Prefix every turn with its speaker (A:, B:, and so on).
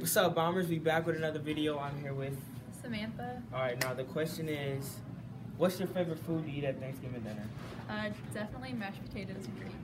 A: What's up, Bombers? We back with another video. I'm here with.
B: Samantha.
A: All right, now the question is, what's your favorite food to eat at Thanksgiving dinner?
B: Uh, definitely mashed potatoes and gravy.